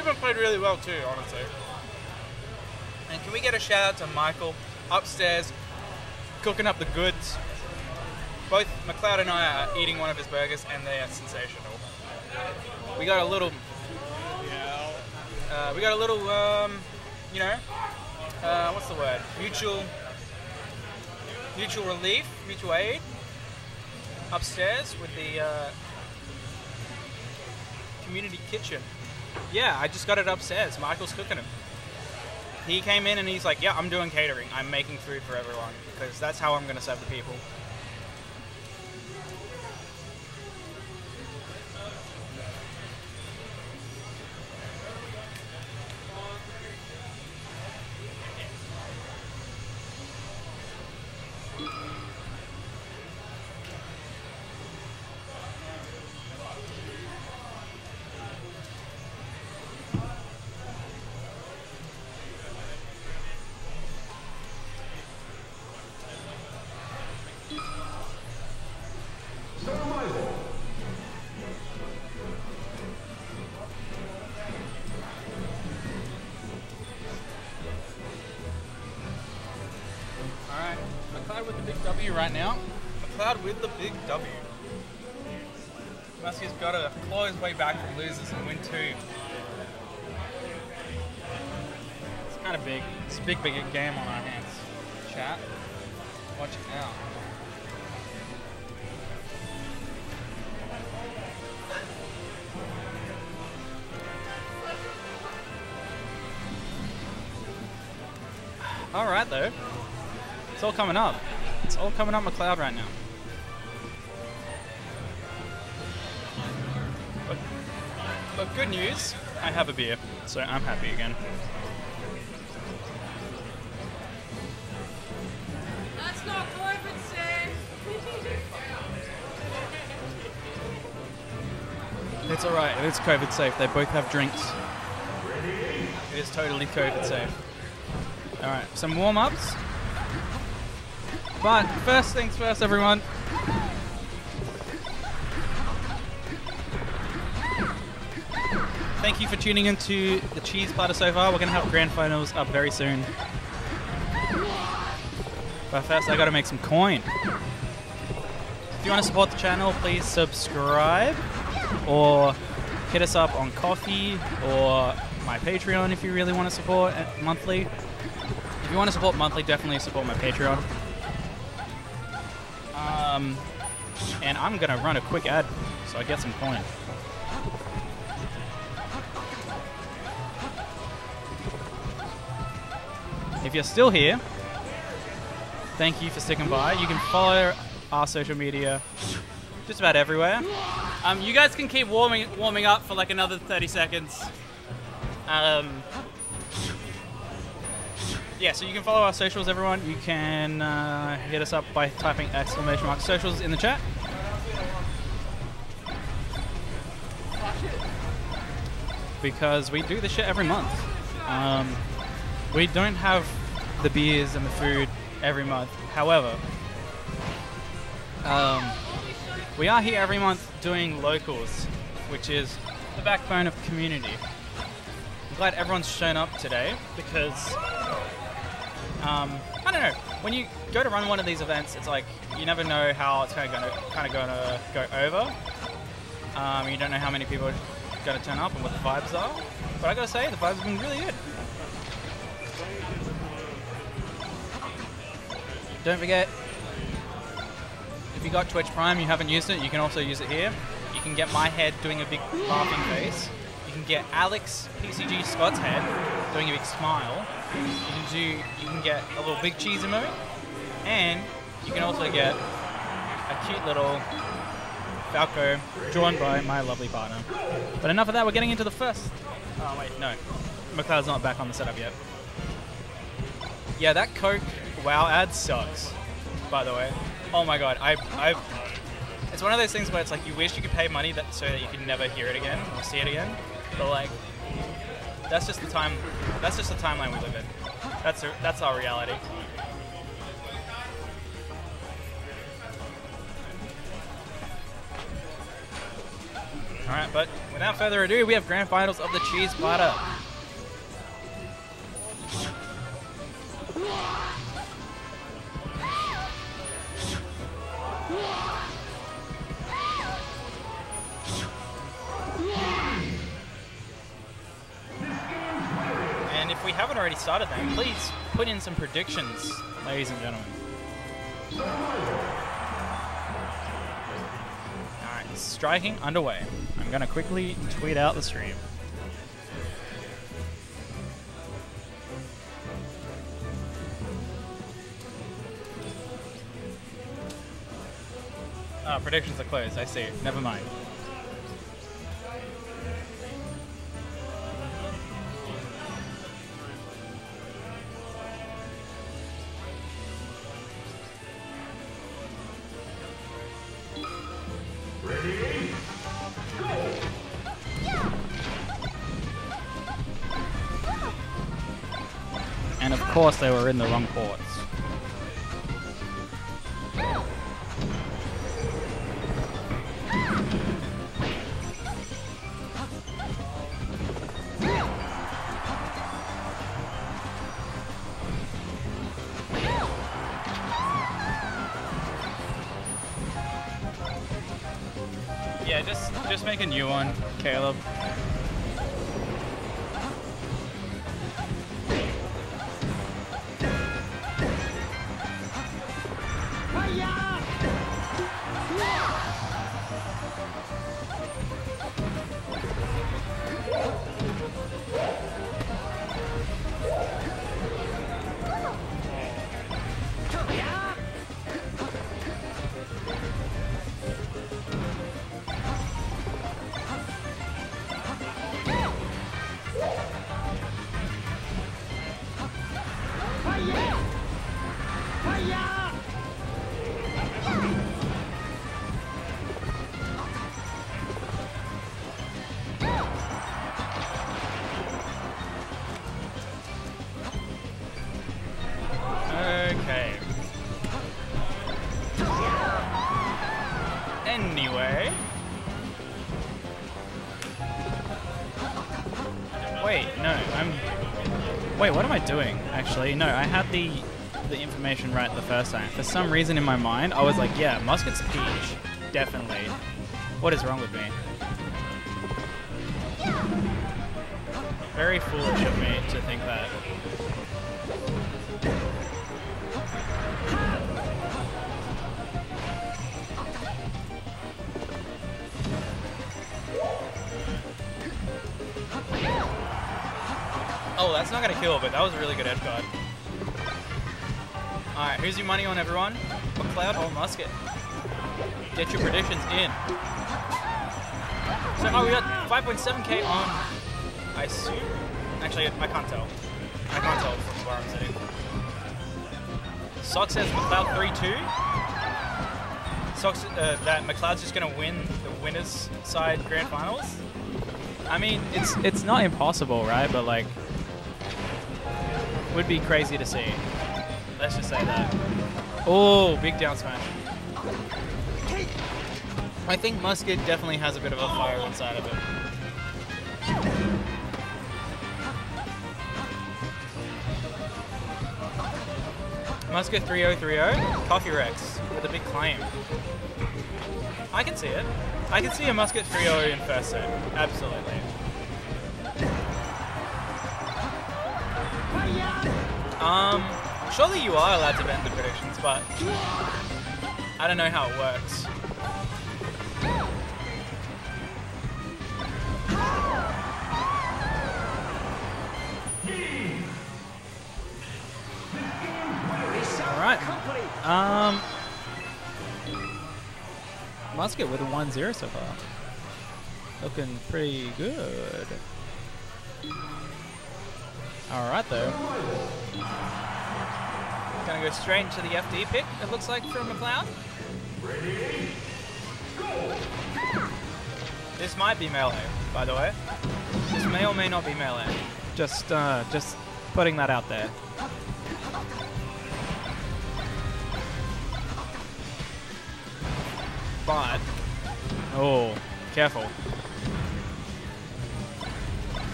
Ruben played really well too, honestly. And can we get a shout out to Michael upstairs cooking up the goods? Both McCloud and I are eating one of his burgers, and they are sensational. We got a little, uh, we got a little, um, you know, uh, what's the word? Mutual, mutual relief, mutual aid upstairs with the uh, community kitchen. Yeah, I just got it upstairs. Michael's cooking it. He came in and he's like, "Yeah, I'm doing catering. I'm making food for everyone because that's how I'm going to serve the people." Right now. McCloud with the big W. Muskie's got to claw his way back from losers and win two. It's kind of big. It's a big, big game on our hands. Chat, watch it now. All right, though. It's all coming up. All coming up McCloud right now. But, but good news, I have a beer, so I'm happy again. That's not COVID safe. It's all right. It's COVID safe. They both have drinks. It is totally COVID safe. All right, some warm ups. But first things first, everyone. Thank you for tuning into the Cheese Platter so far. We're going to have grand finals up very soon. But first, I got to make some coin. If you want to support the channel, please subscribe or hit us up on Ko-fi or my Patreon if you really want to support eh, monthly. If you want to support monthly, definitely support my Patreon. Um, and I'm gonna run a quick ad so I get some coin. If you're still here, thank you for sticking by. You can follow our social media just about everywhere. Um, you guys can keep warming warming up for like another 30 seconds. Um, yeah, so you can follow our socials, everyone. You can uh, hit us up by typing exclamation mark socials in the chat. Because we do this shit every month. Um, we don't have the beers and the food every month. However, um, we are here every month doing locals, which is the backbone of community. I'm glad everyone's shown up today because um, I don't know. When you go to run one of these events, it's like you never know how it's kind of going to kind of going to go over. Um, you don't know how many people are going to turn up and what the vibes are. But I gotta say, the vibes have been really good. Don't forget, if you got Twitch Prime, you haven't used it, you can also use it here. You can get my head doing a big laughing face. You can get Alex PCG Scott's head doing a big smile. You can do, you can get a little big cheese emote, and you can also get a cute little Falco drawn by my lovely partner. But enough of that. We're getting into the first. Oh wait, no, McCloud's not back on the setup yet. Yeah, that Coke WoW ad sucks. By the way, oh my god, I, I. It's one of those things where it's like you wish you could pay money that so that you could never hear it again or see it again, but like that's just the time. That's just the timeline we live in. That's our, that's our reality. Alright, but without further ado, we have grand finals of the cheese platter. Started them, please put in some predictions, ladies and gentlemen. Alright, striking underway. I'm gonna quickly tweet out the stream. Oh, predictions are closed. I see. Never mind. Course, they were in the wrong ports. Yeah, just just make a new one, Caleb. Wait, what am I doing? Actually, no, I had the the information right the first time. For some reason in my mind, I was like, yeah, Muscat's peach, definitely. What is wrong with me? Very foolish of me to think that. That's not gonna kill, but that was a really good edge guard. Alright, who's your money on everyone? McCloud or Muscat? Get your predictions in. So, oh, we got 5.7k on, I assume? Actually, I can't tell. I can't tell from where I'm sitting. Sock says McCloud 3-2. Sock's, uh, that McCloud's just gonna win the winners side grand finals. I mean, it's it's not impossible, right? But like, would be crazy to see. Let's just say that. Oh, big down smash. I think Muscat definitely has a bit of a fire inside of it. Muscat 3030, Coffee Rex with a big claim. I can see it. I can see a Muscat 3 in first set. Absolutely. Um, surely you are allowed to bend the predictions, but I don't know how it works. Alright. Um, Muscat with a 1-0 so far. Looking pretty good. Alright though. Gonna go straight into the FD pick, it looks like from McCloud. This might be melee, by the way. This may or may not be melee. Just uh just putting that out there. But oh, careful.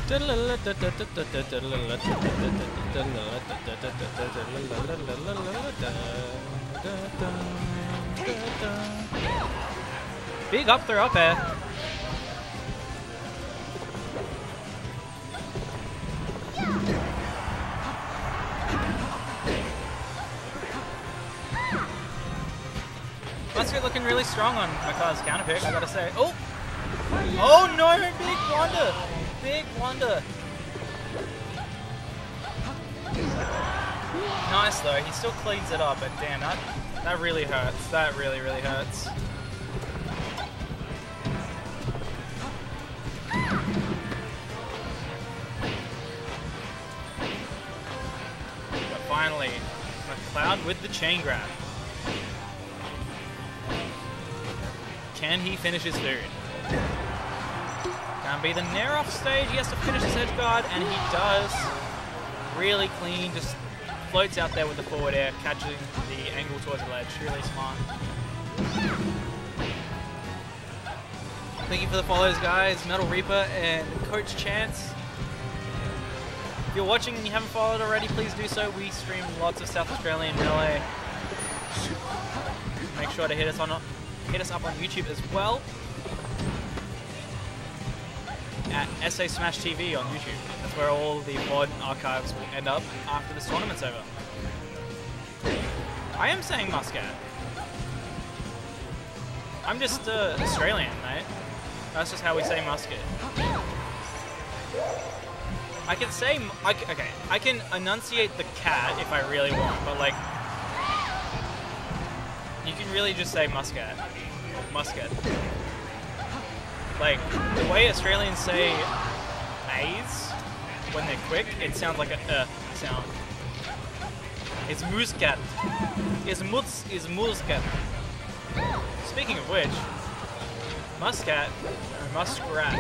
Big up throw up air. Muscat looking really strong on McCar's counter pick, I gotta say. Oh! Oh no! Big blunder! Big blunder! Nice though, he still cleans it up, but damn, that, that really hurts. That really, really hurts. But finally, McCloud with the chain grab. Can he finish his food? Be the Nair off stage. He has to finish his edge guard, and he does. Really clean, just floats out there with the forward air, catching the angle towards the ledge. Really smart. Thank you for the follows, guys. Metal Reaper and Coach Chance. If you're watching and you haven't followed already, please do so. We stream lots of South Australian melee. Make sure to hit us on hit us up on YouTube as well at SA Smash TV on YouTube. That's where all the mod archives will end up after this tournament's over. I am saying Muscat. I'm just uh, Australian, mate. That's just how we say musket. I can say, I okay, I can enunciate the cat if I really want, but like, you can really just say muscat. Muscat. Like, the way Australians say maize when they're quick, it sounds like a uh sound. It's muscat. It's mus is muscat. Speaking of which, muscat or muskrat.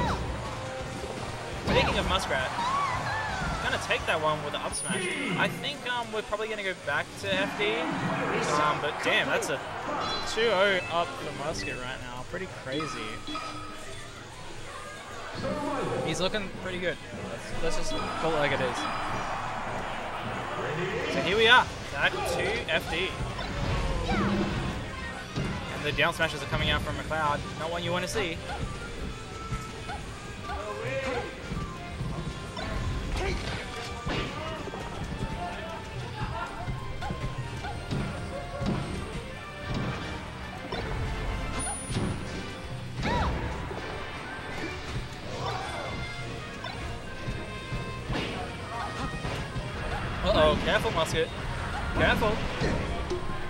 Speaking of muskrat, I'm gonna take that one with the up smash. I think um, we're probably gonna go back to FD. Um, but damn, that's a 2-0 up for Muscat right now. Pretty crazy. He's looking pretty good. Let's, let's just call it like it is. So here we are, back to FD. And the down smashes are coming out from McCloud. Not one you want to see. Uh-oh, careful.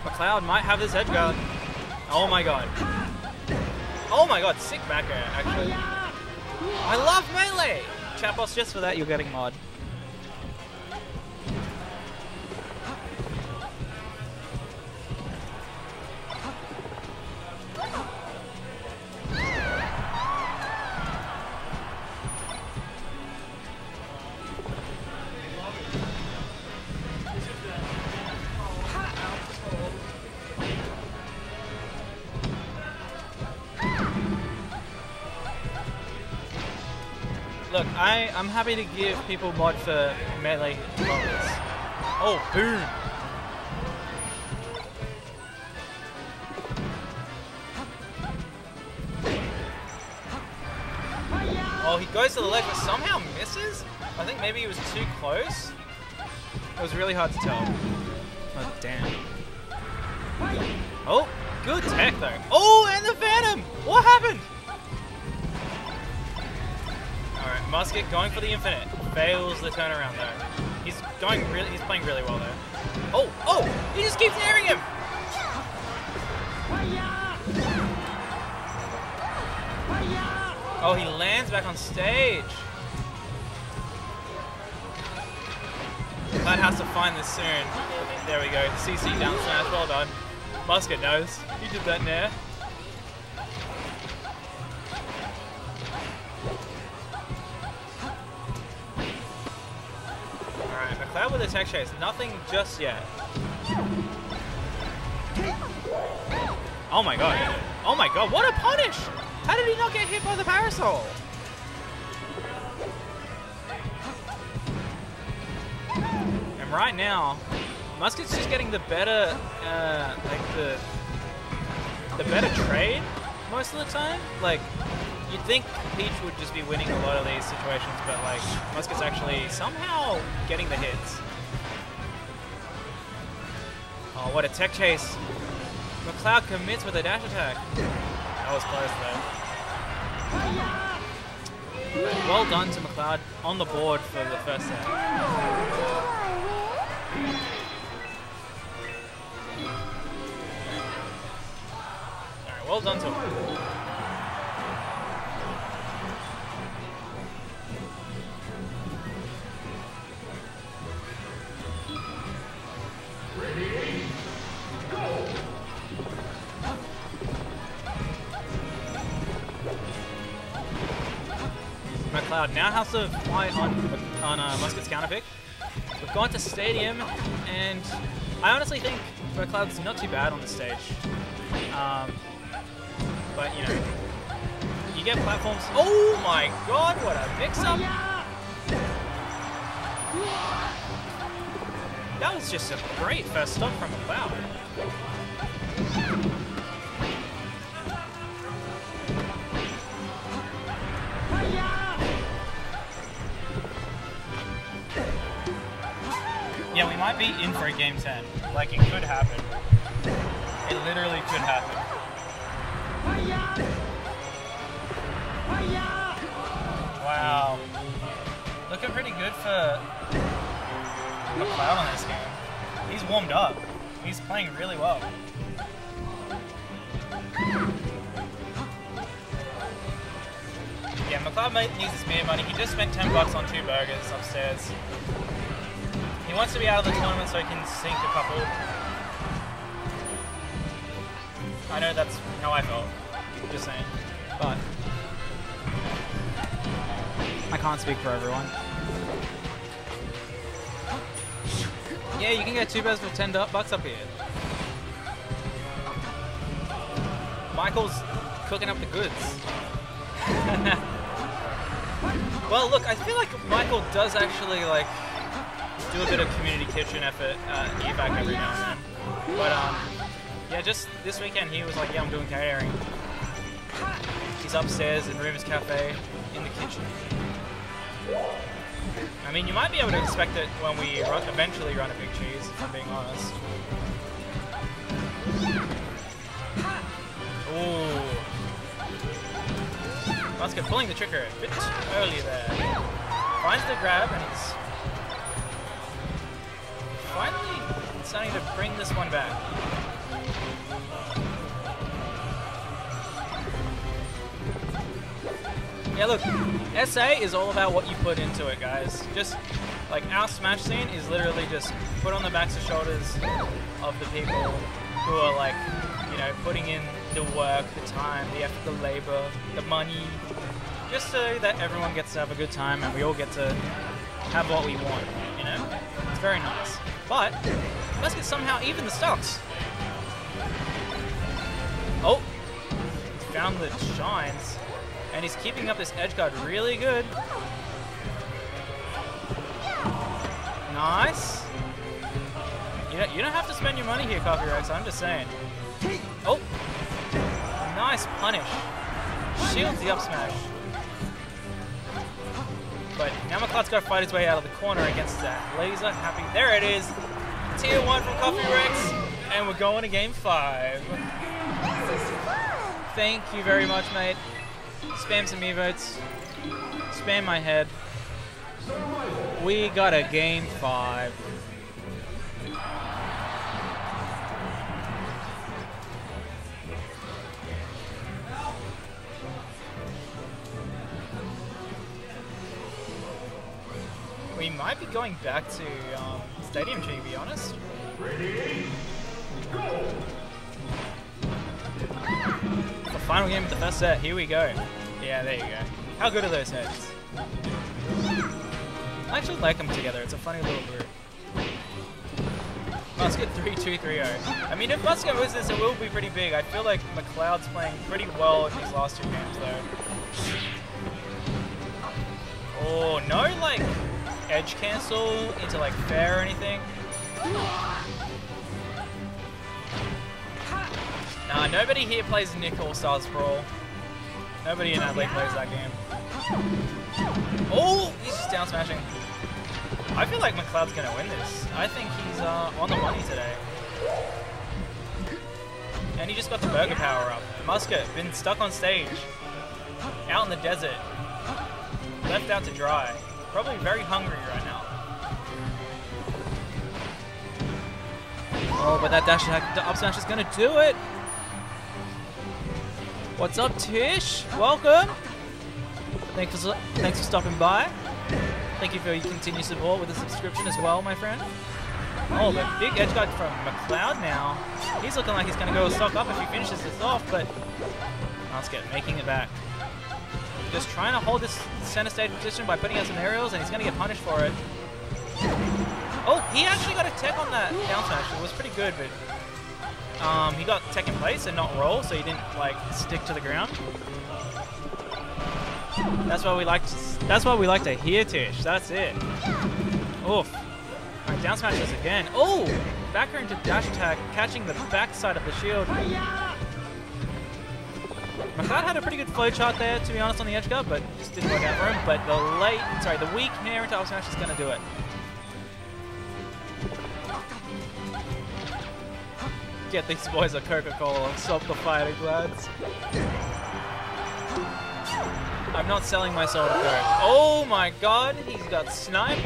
McCloud might have this edge guard. Oh my god. Oh my god, sick back air, actually. I love melee! Chat boss, just for that, you're getting mod. I'm happy to give people mod for melee moments. Oh, boom! Oh, he goes to the leg, but somehow misses? I think maybe he was too close. It was really hard to tell. Oh, damn. Oh, good tech though. Oh, and the Phantom! What happened? Muscat going for the infinite. Fails the turnaround though. He's going really he's playing really well though. Oh, oh! He just keeps airing him! Oh, he lands back on stage. Cloud has to find this soon. There we go. CC down smash. Well done. Muscat knows. He did that now. Cloud with his Hextray is nothing just yet. Oh my god. Oh my god, what a punish! How did he not get hit by the parasol? And right now, Muscat's just getting the better, uh, like the, the better trade most of the time. Like, you'd think Peach would just be winning a lot of these situations, but like Muscat's actually somehow getting the hits. Oh, what a tech chase! McCloud commits with a dash attack. That was close though. Well done to McCloud on the board for the first set. Well done to him. McCloud now has to fly on on uh, Muscat's counter pick. We've gone to Stadium, and I honestly think Cloud's not too bad on the stage. Um, but, you know, you get platforms. Oh my god, what a mix-up! That was just a great first stop from McCloud. Might be in for a game 10. Like, it could happen. It literally could happen. Wow. Looking pretty good for McCloud on this game. He's warmed up. He's playing really well. Yeah, McCloud needs his beer money. He just spent 10 bucks on two burgers upstairs. He wants to be out of the tournament so he can sink a couple. I know that's how I felt. Just saying. But I can't speak for everyone. Yeah, you can get two bears for 10 bucks up here. Michael's cooking up the goods. well, look, I feel like Michael does actually, like, do a bit of community kitchen effort at EVAC every now and then. But, um, yeah, just this weekend he was like, yeah, I'm doing catering. He's upstairs in Rumors Cafe in the kitchen. I mean, you might be able to expect it when we run, eventually run a big cheese, if I'm being honest. Ooh. Muscat pulling the trigger a bit early there. Finds the grab and he's starting to bring this one back. Yeah, look, SA is all about what you put into it, guys. Just like our Smash scene is literally just put on the backs and shoulders of the people who are like, you know, putting in the work, the time, the effort, the labor, the money, just so that everyone gets to have a good time and we all get to have what we want, you know? It's very nice. But, let's get somehow even the stocks. Oh! Found the shines. And he's keeping up this edge guard really good. Nice. You don't, you don't have to spend your money here, Coffee Rex, I'm just saying. Oh! Nice punish. Shields the up smash. But McCloud's got to fight his way out of the corner against that laser. Happy. There it is. Tier 1 from Coffee Rex. And we're going to game 5. Thank you very much, mate. Spam some emotes. Spam my head. We got a game 5. We might be going back to um, Stadium to be honest. The final game of the first set, here we go. Yeah, there you go. How good are those heads? I actually like them together, it's a funny little group. Muscat 3-2-3-0. I mean, if Muscat wins this, it will be pretty big. I feel like McCloud's playing pretty well in these last two games, though. Oh, no, like, edge cancel into like fair or anything. Nah, nobody here plays Nick All Stars Brawl. Nobody in Adelaide plays that game. Oh, he's just down smashing. I feel like McCloud's gonna win this. I think he's uh, on the money today. And he just got the burger power up. The musket, been stuck on stage. Out in the desert. Left out to dry. Probably very hungry right now. Oh, but that dash attack, the up smash is gonna do it. What's up, Tish? Welcome. Thanks for, thanks for stopping by. Thank you for your continued support with the subscription as well, my friend. Oh, but big edge guard from McCloud now. He's looking like he's going to go stock up if he finishes this off, but oh, Muscat making it back. Just trying to hold this center stage position by putting out some aerials, and he's going to get punished for it. Oh, he actually got a tech on that down smash. It was pretty good, but um, he got tech in place and not roll, so he didn't like stick to the ground. That's why we like to, that's why we like to hear Tish. That's it. Oof. Alright, down smashes again. Oh! Back her into dash attack, catching the backside of the shield. McCloud had a pretty good flow chart there, to be honest, on the edge guard, but just didn't work out for him. But the late, sorry, the weak nair into smash is going to do it. Get these boys a Coca-Cola and stop the fighting, lads. I'm not selling my soul to Coke. Oh my god, he's got sniped.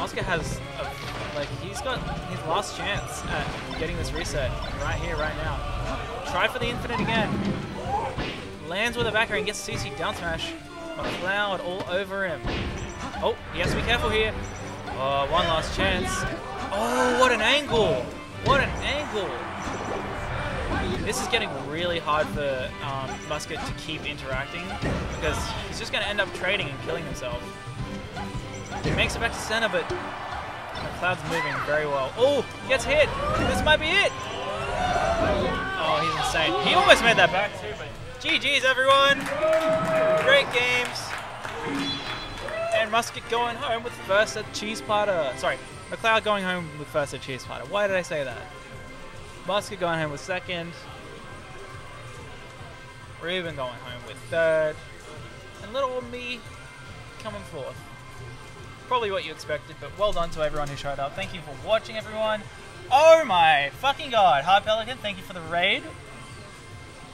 Oscar has, a, like, he's got his last chance at getting this reset right here, right now. Try for the infinite again. Lands with a back air and gets CC down smash. McCloud all over him. Oh, he has to be careful here. Oh, one last chance. Oh, what an angle! What an angle! This is getting really hard for um, Muscat to keep interacting because he's just going to end up trading and killing himself. He makes it back to center, but McLeod's moving very well. Oh, gets hit. This might be it. Oh, he's insane. He almost made that back too, but GG's everyone. Great games. And Muscat going home with first at cheese platter. Sorry, McCloud going home with first at cheese platter. Why did I say that? Muscat going home with second. Reuben going home with third. And little old me coming fourth. Probably what you expected, but well done to everyone who showed up. Thank you for watching, everyone. Oh my fucking god. Hard Pelican, thank you for the raid.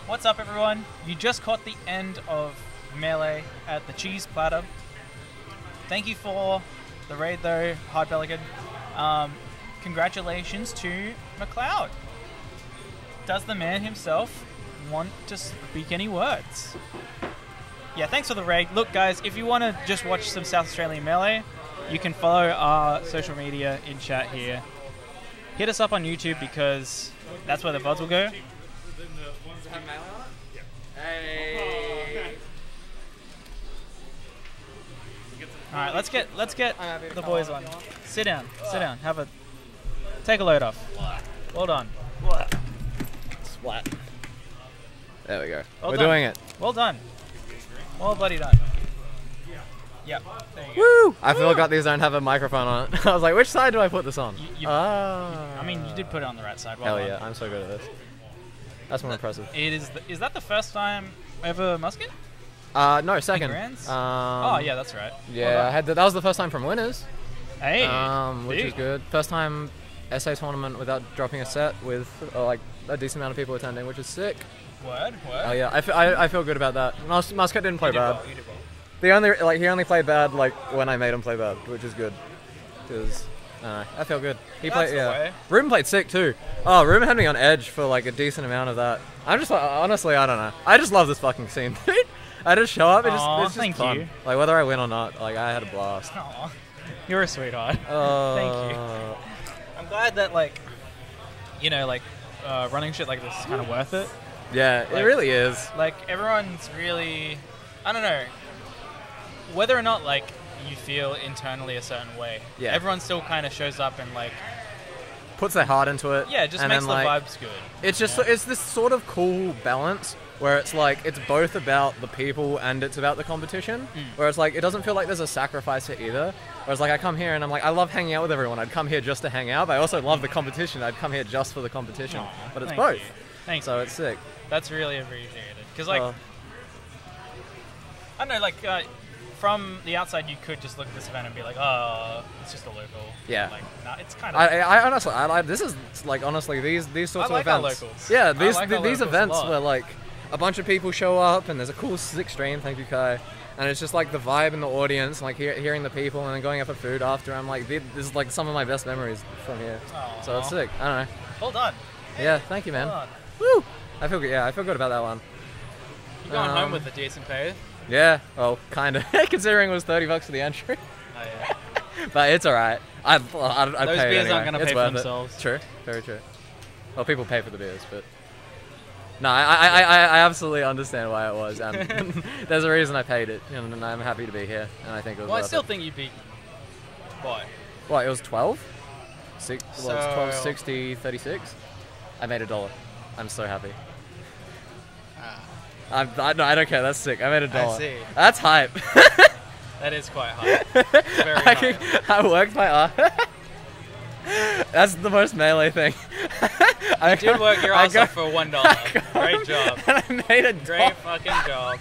What's up, everyone? You just caught the end of Melee at the Cheese Platter. Thank you for the raid, though, Hard Pelican. Um, congratulations to McCloud. Does the man himself want to speak any words? Yeah, thanks for the raid. Look, guys, if you want to just watch some South Australian Melee, you can follow our social media in chat here. Hit us up on YouTube because that's where the buds will go. Hey. All right, let's get let's get the boys on. Sit down, sit down. Have a take a load off. Well done. Splat. There we go. Well We're done. doing it. Well done. Well bloody done. Yep. There you go. Woo! I forgot these don't have a microphone on it. I was like, which side do I put this on? You- you- ah. I mean, you did put it on the right side. Well Hell yeah, I'm so good at this. That's more impressive. It is. The, is that the first time ever musket? Uh, no, second. Um, oh yeah, that's right. Yeah, I had the, that was the first time from winners, Hey. um, which big. is good. First time SA tournament without dropping a set with uh, like a decent amount of people attending, which is sick. Word. Word. Oh yeah, I, fe- I, I feel good about that. Mus- Muscat didn't play You did bad. well, The only like he only played bad like when I made him play bad, which is good. Because uh, I feel good. He That's played yeah. way. Ruben played sick too. Oh, Ruben had me on edge for like a decent amount of that. I'm just like, honestly, I don't know. I just love this fucking scene. Dude. I just show up. It just, Aw, it's just thank fun. you. Like whether I win or not, like I had a blast. Aw, you're a sweetheart. Uh, Thank you. I'm glad that like, you know, like uh, running shit like this is kind of worth it. Yeah, it really is. Like everyone's really, I don't know, whether or not like you feel internally a certain way. Yeah. Everyone still kind of shows up and like puts their heart into it. Yeah, it just makes then, the like, vibes good. It's just Yeah. it's this sort of cool balance where it's like it's both about the people and it's about the competition. Mm. Where it's like it doesn't feel like there's a sacrifice to either. Whereas like I come here and I'm like I love hanging out with everyone. I'd come here just to hang out, but I also love the competition. I'd come here just for the competition. Aw, but it's thank both. you. Thanks. So it's sick. That's really appreciated. Because like Uh, I don't know, like uh, from the outside, you could just look at this event and be like, oh, it's just a local. Yeah. Like, nah, it's kind of. I, I I honestly, I like this is like honestly these these sorts I like of events. locals. Yeah, I these like th- these events where like a bunch of people show up and there's a cool sick stream. Thank you, Kai. And it's just like the vibe in the audience, like hear, hearing the people and then going out for food after. I'm like, this is like some of my best memories from here. So it's sick. I don't know. Hold on. Yeah, thank you, man. Woo! I feel good. Yeah, I feel good about that one. You're going Um, home with a decent pay? Yeah. Well, kind of. Considering it was 30 bucks for the entry, Oh, yeah. but it's all right. I'd, I'd, I'd Those pay beers anyway. aren't gonna pay for worth it. themselves. True. Very true. Well, people pay for the beers, but no, I, I, I, I absolutely understand why it was, and there's a reason I paid it, and I'm happy to be here, and I think it was Well, I still it. think you beat. What? What? It was 12. Six. Well, it's 12, So- 60, 36. I made a dollar. I'm so happy. I'm, I, no, I don't care. That's sick. I made a Ah. I see. That's hype. That is quite high. Very I, high. can- I worked my ass. That's the most melee thing. I You did work your ass off for one dollar. Great job. And I made a Great dollar. fucking job.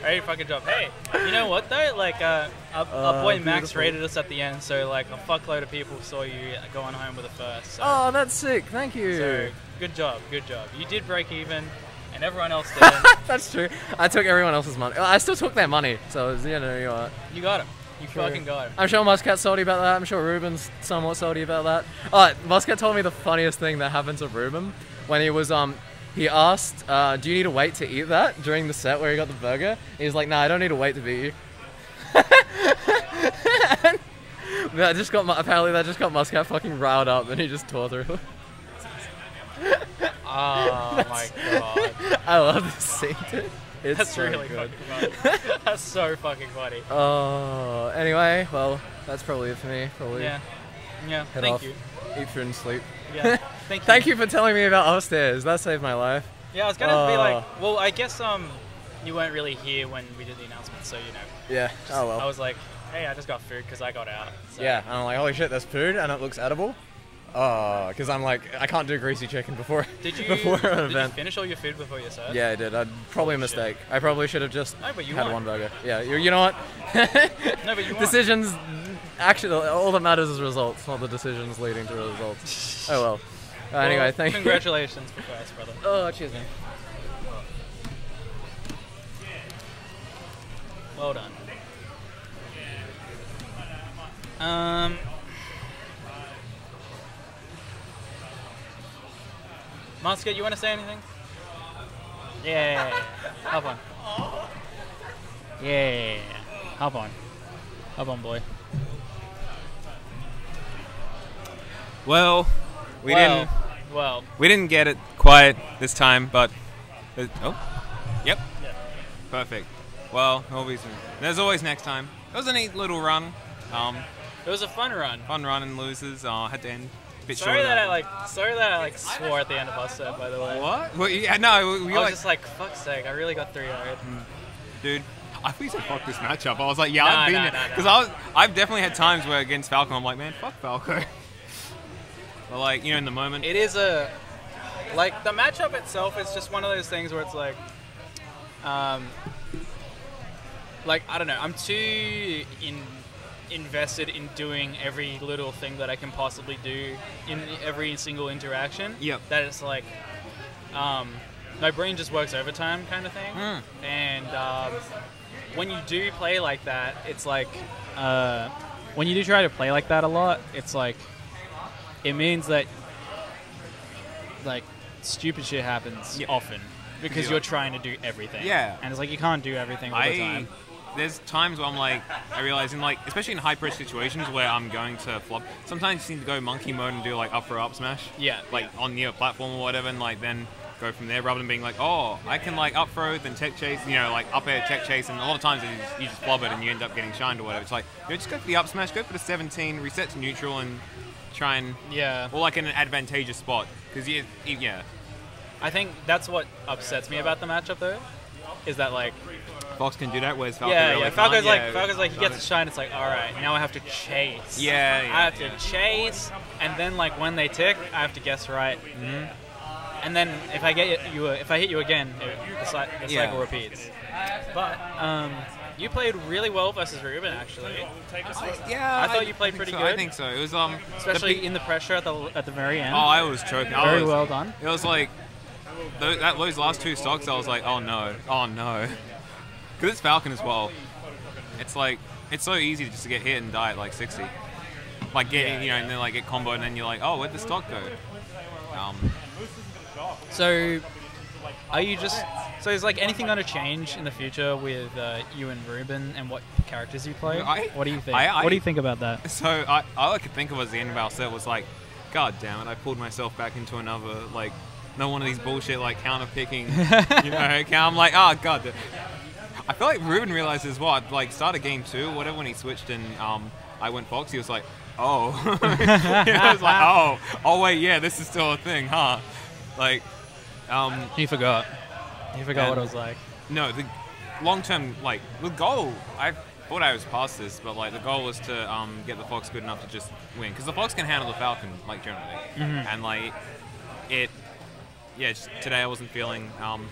Great fucking job. Hey, you know what though? Like, uh, our, Uh, our boy Max rated us at the end, so like a fuckload of people saw you going home with a first. So, Oh, that's sick. Thank you. so good job, good job. You did break even, and everyone else didn't. that's true. I took everyone else's money. I still took their money, so it was, you know, you what. you got him. You True. fucking got him. I'm sure Muscat's salty about that. I'm sure Ruben's somewhat salty about that. Oh, Muscat told me the funniest thing that happened to Ruben when he was um he asked, uh, "Do you need to wait to eat that?" during the set where he got the burger. He's like, "Nah, I don't need to wait to beat you." that just got apparently that just got Muscat fucking riled up, and he just tore through. Oh my god. I love this scene. dude. It's That's so really good. fucking funny. That's so fucking funny. Oh, anyway, well, that's probably it for me. Probably Yeah. Yeah. head Thank off, you. eat food and sleep. Yeah. Thank you. Thank you for telling me about upstairs. That saved my life. Yeah, I was gonna be Oh. like, well, I guess um, you weren't really here when we did the announcement, so you know. Yeah. Oh well. I was like, hey, I just got food because I got out. So. yeah, and I'm like, holy shit, there's food and it looks edible. Oh, because I'm like, I can't do greasy chicken before Did you before an did you event. finish all your food before your set? yeah, I did. I'd probably a Holy shit. mistake. I probably should have just No, but you had won. one burger. Yeah, you, you know what? No, but you won. decisions. Actually, all that matters is results, not the decisions leading to results. oh well. Uh, anyway, Well, thank you. Congratulations for first, brother. Oh, cheers, man. Well done. Um. Muscat, you want to say anything? Yeah. Hop on. Yeah. Hop on. Hop on, boy. Well, we well, didn't Well, we didn't get it quite this time, but oh, yep, yeah. perfect. Well, always there's always next time. It was a neat little run, um, It was a fun run. fun run and losers. Uh, had to end bit Sorry short. that I like. Sorry that I like swore at the end of our set. By the way. What? Well, yeah, no, we I was like, just like, fuck's sake, I really got 3 0 dude. I thought you said fuck this matchup. I was like, yeah, Nah, I've been nah, there nah, because nah. I was. I've definitely had times where against Falcon, I'm like, man, fuck Falco. but like, you know, in the moment, It is a like the matchup itself is just one of those things where it's like, um, like I don't know, I'm too in invested in doing every little thing that I can possibly do in every single interaction. Yep. That it's like, um, my brain just works overtime kind of thing, Mm. and um, when you do play like that, it's like, uh, when you do try to play like that a lot, it's like, it means that like stupid shit happens often because you're you're trying to do everything. Yeah. and it's like you can't do everything all the I time. There's times where I'm like, I realize in like, especially in high pressure situations where I'm going to flop. Sometimes you seem to go monkey mode and do like up for up smash. Yeah, Like on your platform or whatever, and like then go from there rather than being like, oh, I can like up throw then tech chase, you know, like up air tech chase, and a lot of times you just, you just flop it and you end up getting shined or whatever. It's like, you know, just go for the up smash, go for the 17, reset to neutral, and try and Yeah. or like in an advantageous spot because yeah, I think that's what upsets me about the matchup though, is that like Fox can do that. Whereas Falco yeah, really yeah. Falco's like Yeah, Falco's like he gets a shine. It's like all right, now I have to chase. Yeah, yeah, I have to yeah. chase, and then like when they tick, I have to guess right. Mm-hmm. And then if I get you, if I hit you again, it, the, cy- the Yeah. cycle repeats. But um, you played really well versus Ruben actually, Yeah, I thought you played pretty so, good. I think so. It was um, the especially pe- in the pressure at the at the very end. oh, I was choking. I Very was- well done. It was like those, that, those last two stocks. I was like, oh no, oh no, because it's Falcon as well. It's like it's so easy just to get hit and die at like 60. Like get Yeah, you know, and then like get combo, and then you're like, oh, where'd the stock go? Um, So, are you just so is like anything going to change in the future with uh, you and Ruben and what characters you play? I- what do you think? I- I- what do you think about that? So I, all I could think of as the end of our set was like, God damn it! I pulled myself back into another like, no one of these bullshit like counter picking, you know. account. I'm like, oh god. I feel like Ruben realized as well. I'd, like started game two, whatever, when he switched and um, I went Fox. He was like, oh, I was like, oh, oh wait, yeah, this is still a thing, huh? Like, um, You forgot. He forgot what it was like. no, the long term, like the goal. I thought I was past this, but like the goal was to um, get the fox good enough to just win, because the fox can handle the falcon like generally, and like it. Yeah, just, today I wasn't feeling um,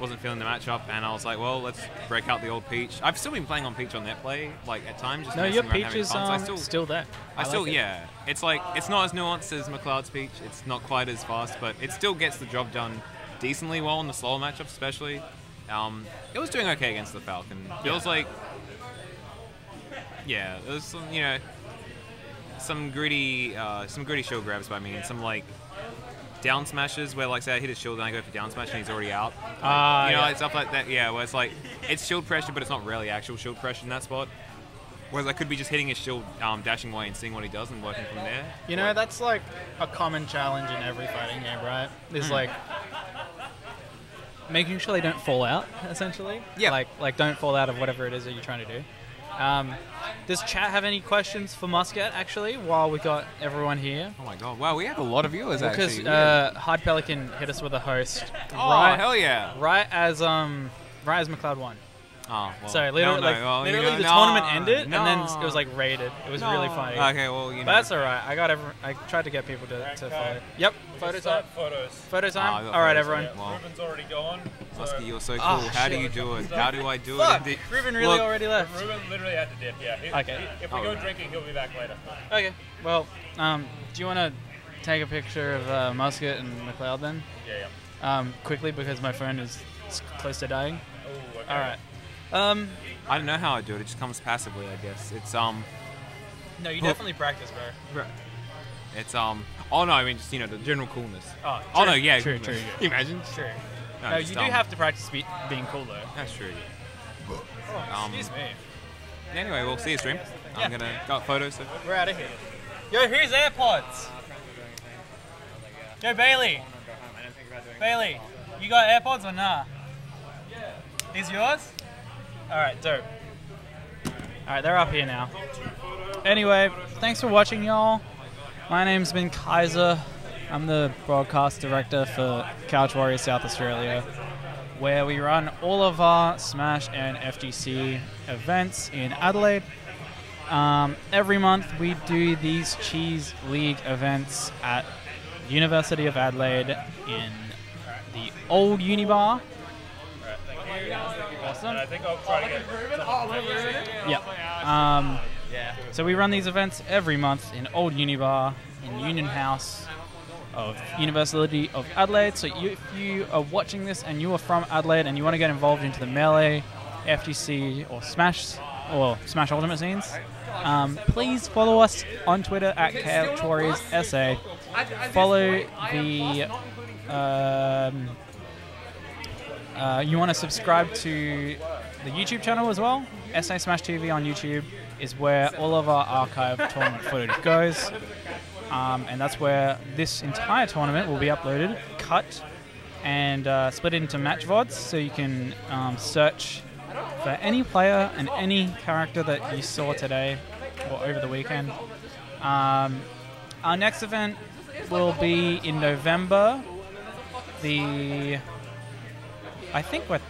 wasn't feeling the matchup, and I was like, well, let's break out the old peach. I've still been playing on peach on net play, like at times. Just No, your peach is so I um, still, still there. I, like still, it. yeah. It's like it's not as nuanced as McCloud's peach. It's not quite as fast, but it still gets the job done decently well in the slower matchups, especially. Um, it was doing okay against the Falcon. It was like, yeah, it was some, you know, some gritty, uh, some gritty show grabs by me, and some like down smashes where like say I hit his shield and I go for down smash and he's already out. Ah, you know, yeah. like stuff like that. Yeah, where it's like it's shield pressure, but it's not really actual shield pressure in that spot. Whereas I could be just hitting his shield, um, dashing away and seeing what he does and working from there. You know, that's like a common challenge in every fighting game, right? Is like making sure they don't fall out, essentially. Yeah. Like, like don't fall out of whatever it is that you're trying to do. Um, does chat have any questions for Muscat actually? While we got everyone here, Oh my god! Wow, we have a lot of viewers because actually. uh, Hard Pelican hit us with a host oh right, hell yeah! right as um, right as McCloud won. Oh, well, So literally, no, no, like, well, you know, the no, tournament ended, no. and then it was like rated. It was really funny. Okay, well you know. But that's all right. I got every, I tried to get people to, to follow. Yep, photo time. Photos. Photo Ah, I time. got all right, photos, everyone. yeah. Well, Ruben's already gone. So Muskie, you're so cool. Oh, How do you do it? How do I do Fuck, it? Ruben really Look, already left. Ruben literally had to dip. Yeah. He- Okay. he- if we Oh, go right. drinking, he'll be back later. Okay. Well, um, do you want to take a picture of uh, Muscat and McCloud then, Yeah. Yeah. um, quickly because my phone is close to dying. Oh. Okay. All right. Um, I don't know how I do it. It just comes passively, I guess. It's um, no, you Well- definitely practice, bro. it's um. Oh no, I mean just you know the general coolness. Oh, Oh no, yeah. True, coolness. true, Can you imagine? true. No, No, just, you do um, have to practice be- being cool though. That's true. Oh, Um, excuse me. Anyway, we'll see you stream. I'm gonna got photos. So. We're out of here. Yo, here's AirPods? Yo, Bailey. Bailey, you got AirPods or nah? These yours? Alright, dope. Alright, they're up here now. Anyway, thanks for watching, y'all. My name's been Kaiza. I'm the broadcast director for Couch Warrior South Australia, where we run all of our Smash and FGC events in Adelaide. Um, every month we do these Cheese League events at University of Adelaide in the old Unibar. Awesome. And I think I'll try to get. Yeah. Um, so we run these events every month in Old Unibar in Union House of University of Adelaide. So you, if you are watching this and you are from Adelaide and you want to get involved into the Melee, FGC, or Smash or Smash Ultimate scenes, um, please follow us on Twitter at KH SA. Follow the. Um, uh, you want to subscribe to the YouTube channel as well. SA Smash TV on YouTube is where all of our archive tournament footage goes. Um, and that's where this entire tournament will be uploaded, cut, and uh, split into match VODs so you can um, search for any player and any character that you saw today or over the weekend. Um, Our next event will be in November. The I think what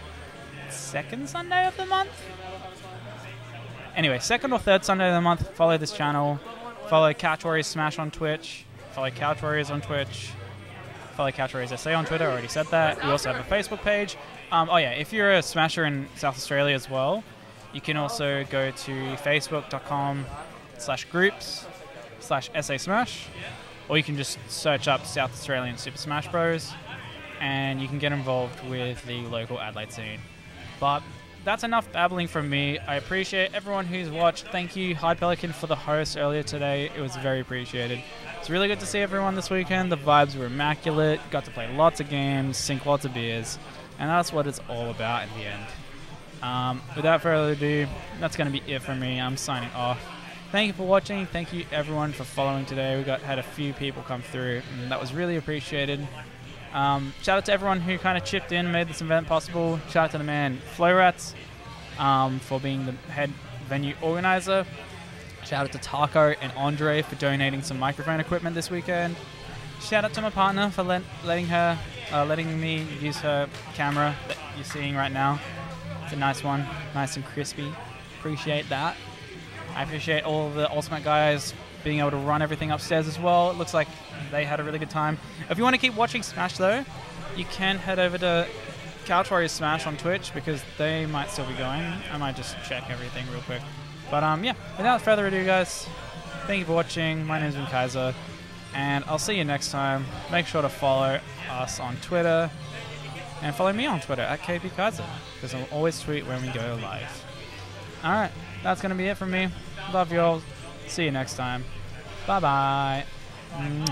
second Sunday of the month. Anyway, second or third Sunday of the month. Follow this channel. Follow Couch Warriors Smash on Twitch. Follow Couch Warriors on Twitch. Follow Couch Warriors SA on Twitter. I already said that. We also have a Facebook page. Um, oh yeah, if you're a Smasher in South Australia as well, you can also go to facebook.com slash groups slash SA Smash, or you can just search up South Australian Super Smash Bros. And you can get involved with the local Adelaide scene. But that's enough babbling from me. I appreciate everyone who's watched. Thank you, Hyde Pelican, for the host earlier today. It was very appreciated. It's really good to see everyone this weekend. The vibes were immaculate. Got to play lots of games, sink lots of beers, and that's what it's all about in the end. Um, without further ado, that's going to be it for me. I'm signing off. Thank you for watching. Thank you everyone for following today. We got had a few people come through, and that was really appreciated. Um, shout out to everyone who kind of chipped in, made this event possible. Shout out to the man Flowrats um, for being the head venue organizer. Shout out to Taco and Andre for donating some microphone equipment this weekend. Shout out to my partner for let, letting her, uh, letting me use her camera that you're seeing right now. It's a nice one, nice and crispy. Appreciate that. I appreciate all the Ultimate guys being able to run everything upstairs as well. It looks like they had a really good time. If you want to keep watching Smash though, you can head over to Couch Warriors Smash on Twitch because they might still be going. I might just check everything real quick. But um, yeah, without further ado, guys, thank you for watching. My name is Vin Kaiza, and I'll see you next time. Make sure to follow us on Twitter and follow me on Twitter at KP Kaiza because I'll always tweet when we go live. All right, that's gonna be it from me. Love you all. See you next time. 拜拜。嗯。